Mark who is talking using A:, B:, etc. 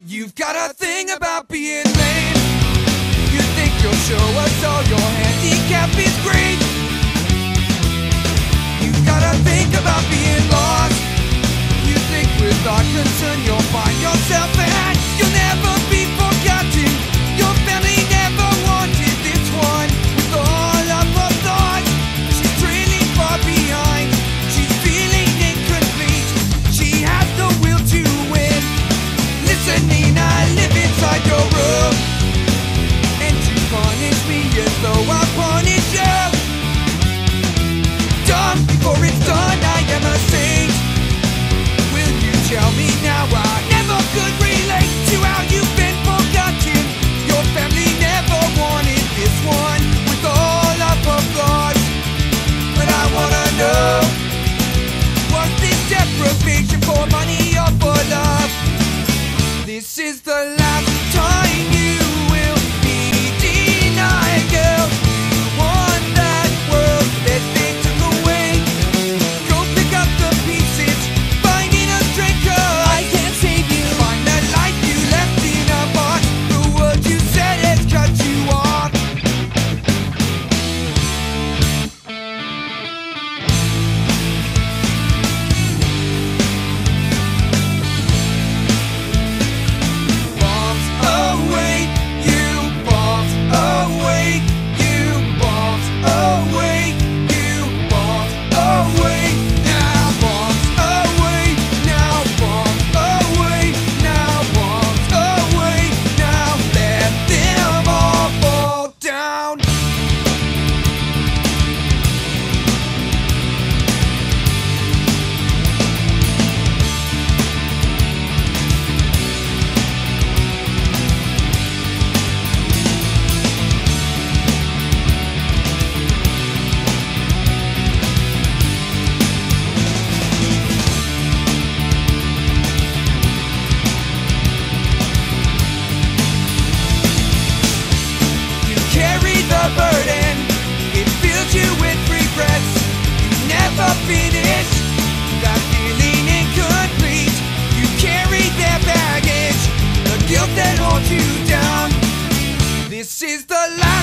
A: You've got a thing about being lame. You think you'll show us all your handicap is great. You've got to think about being lost. You think without concern you'll find yourself it's done, I am a saint. Will you tell me now? I never could relate to how you've been forgotten. Your family never wanted this one with all. But I wanna know Was this deprivation for money or for love? This is the last you down. This is the last.